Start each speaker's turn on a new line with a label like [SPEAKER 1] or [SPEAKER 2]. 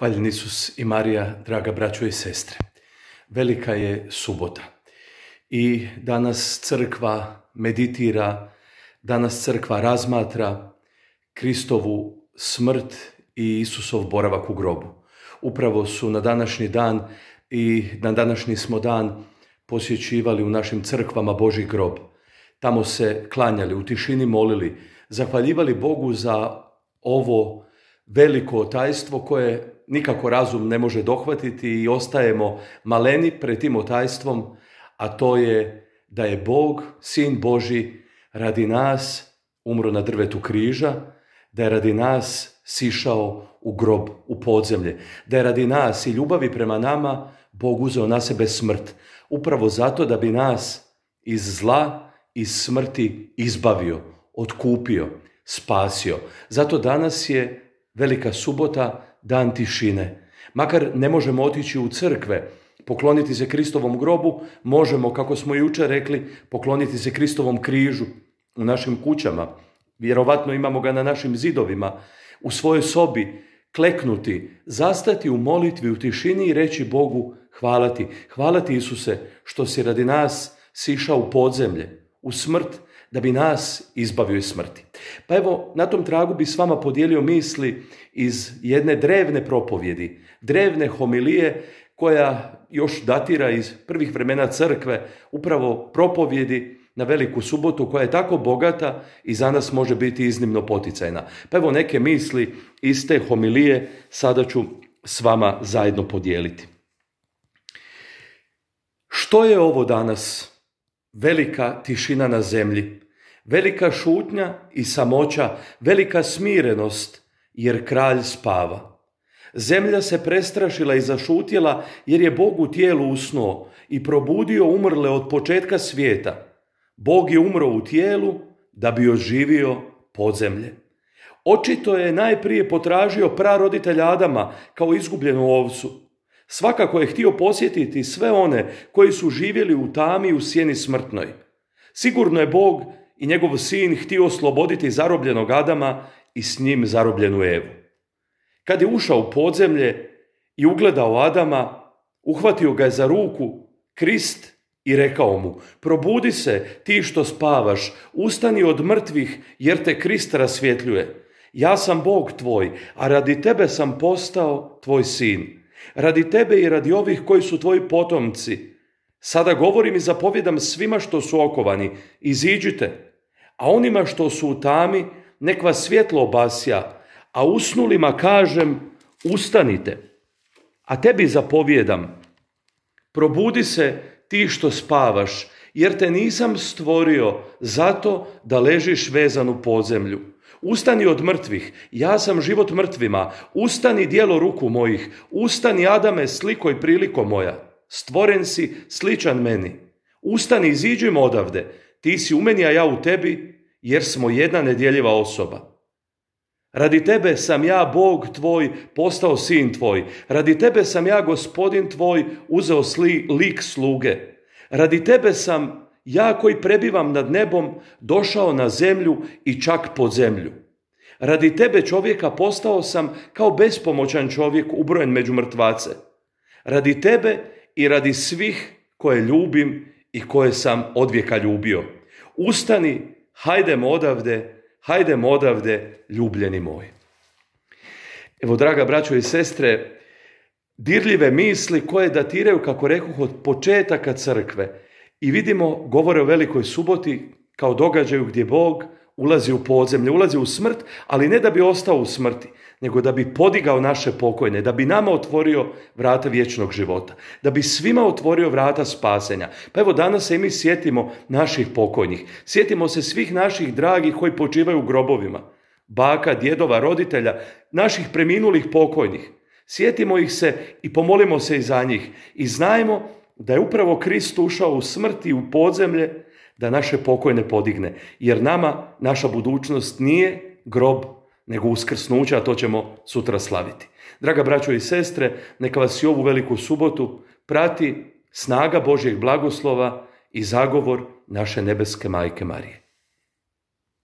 [SPEAKER 1] Hvaljen Isus i Marija, draga braćo i sestre. Velika je subota i danas crkva meditira, danas crkva razmatra Kristovu smrt i Isusov boravak u grobu. Upravo su na današnji dan i na današnji smo dan posjećivali u našim crkvama Boži grob. Tamo se klanjali, u tišini molili, zahvaljivali Bogu za ovo veliko tajstvo koje nikako razum ne može dohvatiti i ostajemo maleni pred tim otajstvom, a to je da je Bog, Sin Boži, radi nas umro na drvetu križa, da je radi nas sišao u grob, u podzemlje, da je radi nas i ljubavi prema nama Bog uzeo na sebe smrt, upravo zato da bi nas iz zla, iz smrti izbavio, otkupio, spasio. Zato danas je velika subota, dan tišine. Makar ne možemo otići u crkve, pokloniti se Kristovom grobu, možemo, kako smo jučer rekli, pokloniti se Kristovom križu u našim kućama. Vjerovatno imamo ga na našim zidovima, u svojoj sobi, kleknuti, zastati u molitvi, u tišini i reći Bogu hvala ti. Hvala ti Isuse što si radi nas sišao u podzemlje, u smrt, da bi nas izbavio iz smrti. Pa evo, na tom tragu bi s vama podijelio misli iz jedne drevne propovjedi, drevne homilije koja još datira iz prvih vremena crkve, upravo propovjedi na veliku subotu koja je tako bogata i za nas može biti iznimno poticajna. Pa evo neke misli iz te homilije sada ću s vama zajedno podijeliti. Što je ovo danas? Velika tišina na zemlji, velika šutnja i samoća, velika smirenost, jer kralj spava. Zemlja se prestrašila i zašutjela, jer je Bog u tijelu usnuo i probudio umrle od početka svijeta. Bog je umro u tijelu da bi oživio podzemlje. Očito je najprije potražio praroditelja Adama kao izgubljenu ovcu. Svakako je htio posjetiti sve one koji su živjeli u tami u sjeni smrtnoj. Sigurno je Bog i njegov sin htio osloboditi zarobljenog Adama i s njim zarobljenu Evu. Kad je ušao u podzemlje i ugledao Adama, uhvatio ga je za ruku Krist i rekao mu, probudi se ti što spavaš, ustani od mrtvih jer te Krist rasvjetljuje. Ja sam Bog tvoj, a radi tebe sam postao tvoj sin. Radi tebe i radi ovih koji su tvoji potomci. Sada govorim i zapovjedam svima što su okovani, iziđite, a onima što su u tami, nek vas svjetlo obasja, a usnulima kažem, ustanite. A tebi zapovjedam, probudi se ti što spavaš, jer te nisam stvorio zato da ležiš vezan u podzemlju. Ustani od mrtvih, ja sam život mrtvima, ustani dijelo ruku mojih, ustani Adame sliko i priliko moja, stvoren si sličan meni. Ustani, iziđimo odavde, ti si u meni, a ja u tebi, jer smo jedna nedjeljiva osoba. Radi tebe sam ja, Bog tvoj, postao sin tvoj. Radi tebe sam ja, gospodin tvoj, uzeo sli, lik sluge. Radi tebe sam ja koji prebivam nad nebom, došao na zemlju i čak pod zemlju. Radi tebe čovjeka postao sam kao bespomoćan čovjek ubrojen među mrtvace. Radi tebe i radi svih koje ljubim i koje sam odvijeka ljubio. Ustani, hajdemo odavde, hajdemo odavde, ljubljeni moj. Evo, draga braćo i sestre, dirljive misli koje datiraju, kako rekoh, od početaka crkve. I vidimo, govore o velikoj suboti kao događaju gdje Bog ulazi u podzemlje, ulazi u smrt, ali ne da bi ostao u smrti, nego da bi podigao naše pokojne, da bi nama otvorio vrata vječnog života, da bi svima otvorio vrata spasenja. Pa evo danas se i mi sjetimo naših pokojnih, sjetimo se svih naših dragih koji počivaju u grobovima, baka, djedova, roditelja, naših preminulih pokojnih. Sjetimo ih se i pomolimo se i za njih i znajmo da je upravo Krist ušao u smrti u podzemlje da naše pokojne podigne. Jer nama naša budućnost nije grob, nego uskrsnuće, a to ćemo sutra slaviti. Draga braćo i sestre, neka vas i ovu veliku subotu prati snaga Božjeg blagoslova i zagovor naše nebeske majke Marije.